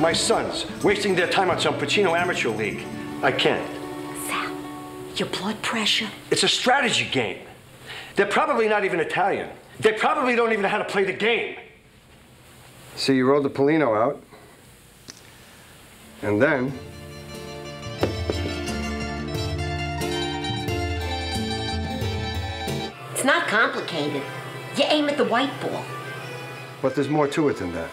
My sons, wasting their time on some Pacino amateur league. I can't. Sal, your blood pressure. It's a strategy game. They're probably not even Italian. They probably don't even know how to play the game. So you rolled the pallino out. And then. It's not complicated. You aim at the white ball. But there's more to it than that.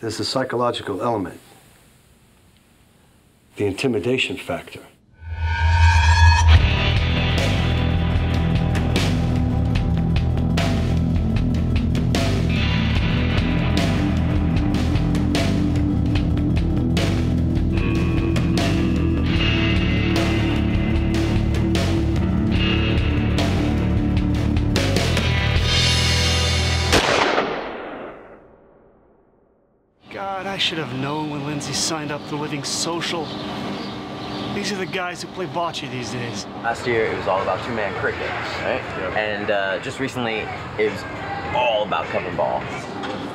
There's a psychological element, the intimidation factor. Should have known when Lindsay signed up for Living Social. These are the guys who play bocce these days. Last year, it was all about two-man cricket, right? And uh, just recently, it was all about cup and ball.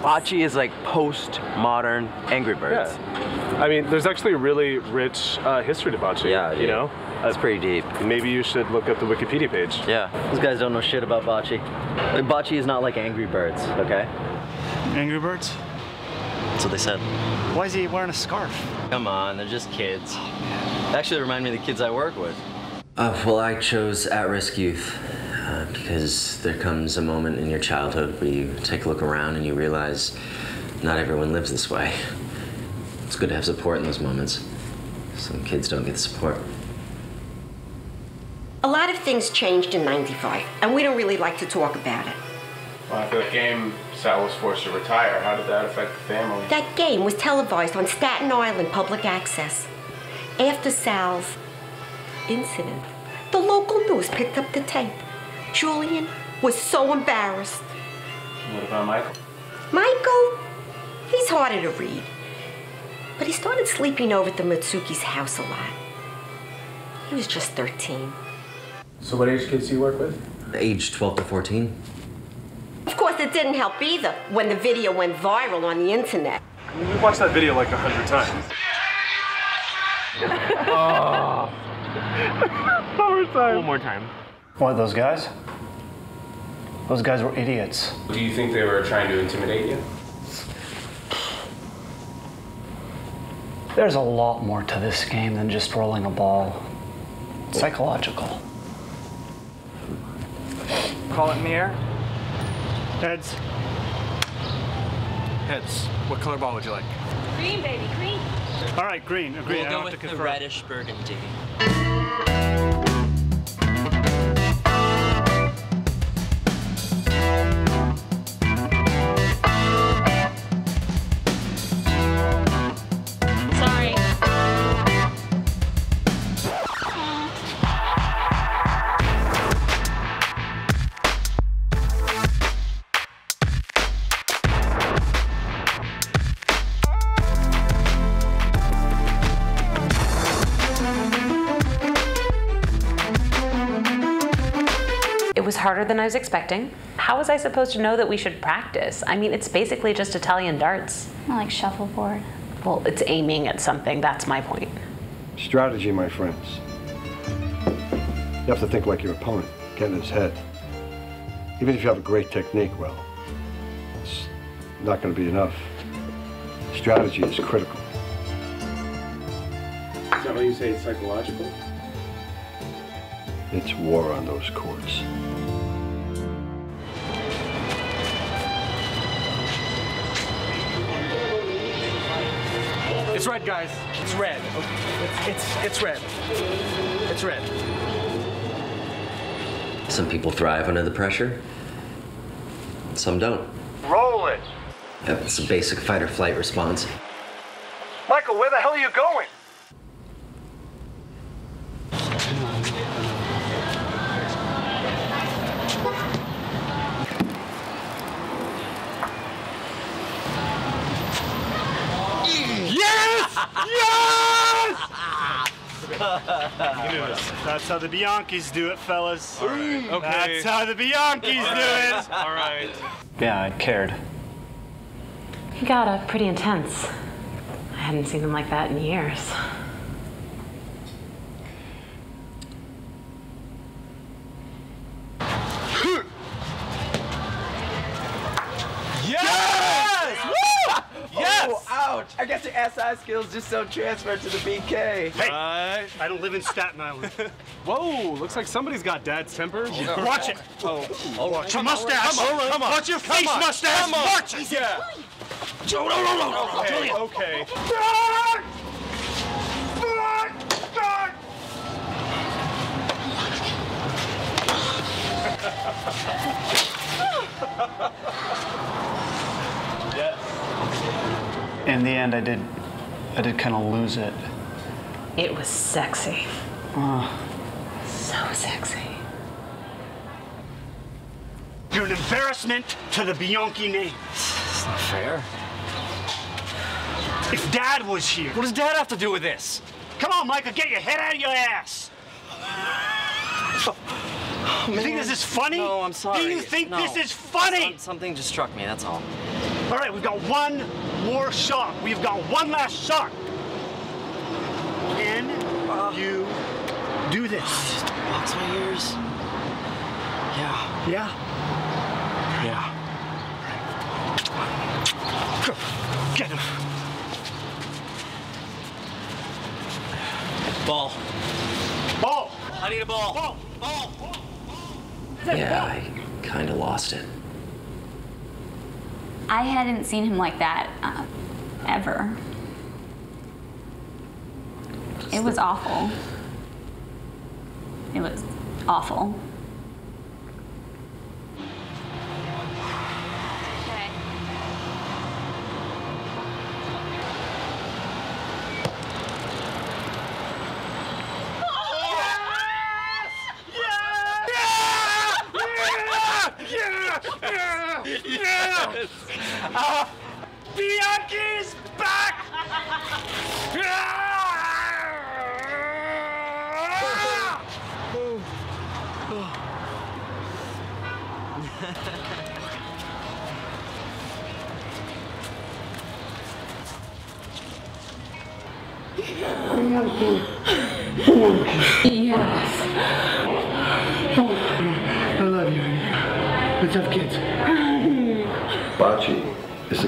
Bocce is like post-modern Angry Birds. Yeah. I mean, there's actually a really rich uh, history to bocce. Yeah, you yeah. know, That's pretty deep. maybe you should look up the Wikipedia page. Yeah. These guys don't know shit about bocce. Like, bocce is not like Angry Birds, okay? Angry Birds? That's what they said. Why is he wearing a scarf? Come on, they're just kids. They actually remind me of the kids I work with. Uh, well, I chose at-risk youth uh, because there comes a moment in your childhood where you take a look around and you realize not everyone lives this way. It's good to have support in those moments. Some kids don't get the support. A lot of things changed in 95, and we don't really like to talk about it. Well, after the game, Sal was forced to retire. How did that affect the family? That game was televised on Staten Island public access. After Sal's incident, the local news picked up the tape. Julian was so embarrassed. What about Michael? Michael, he's harder to read. But he started sleeping over at the Mitsuki's house a lot. He was just 13. So what age kids do you work with? Age 12 to 14? Of course, it didn't help either when the video went viral on the internet. I mean, we watched that video like a hundred times. One more time. What, those guys? Those guys were idiots. Do you think they were trying to intimidate you? There's a lot more to this game than just rolling a ball. It's psychological. Call it in the air. Heads. Heads. What color ball would you like? Green, baby, green. All right, green. Agreed. We'll I go with have to the reddish burgundy. Harder than I was expecting. How was I supposed to know that we should practice? I mean, it's basically just Italian darts. I like shuffleboard. Well, it's aiming at something, that's my point. Strategy, my friends. You have to think like your opponent, get in his head. Even if you have a great technique, well, it's not going to be enough. Strategy is critical. Is that why you say it's psychological? It's war on those courts. It's red, guys. It's red. It's, it's, it's red. It's red. Some people thrive under the pressure. Some don't. Roll it! It's a basic fight or flight response. Michael, where the hell are you going? That's how the Bianchis do it, fellas. Okay. That's how the Bianchis do it. All right. Yeah, I cared. He got uh, pretty intense. I hadn't seen him like that in years. Yes! Woo! Yes! Oh, ouch! I guess your SI skills just don't transfer to the BK. Hey, I don't live in Staten Island. Whoa, looks like somebody's got dad's temper. Watch it. Oh, Watch your mustache. Come on, come on. Watch your Come face on, mustache. come on. Watch it. Yeah. Okay, okay. In the end, I did, I did kind of lose it. It was sexy. So sexy. You're an embarrassment to the Bianchi name. It's not fair. If Dad was here, What does Dad have to do with this? come on, Micah, get your head out of your ass. You think this is funny? No, I'm sorry. Do you think No. this is funny? Some- something just struck me, that's all. All right, we've got one more shot. We've got one last shot. Can uh-huh. you do this? Just box my ears. Yeah. Yeah. Yeah. Get him. Ball. Ball. I need a ball. Ball. Ball. Yeah, I kind of lost it. I hadn't seen him like that uh, ever. It was awful. It was awful. Bianchi's back! Yes, I love you. Let's have kids.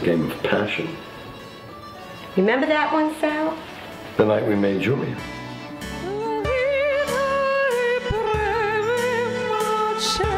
Bocce is a game of passion. Remember that one, Sal? The night we made Julia. Baciami,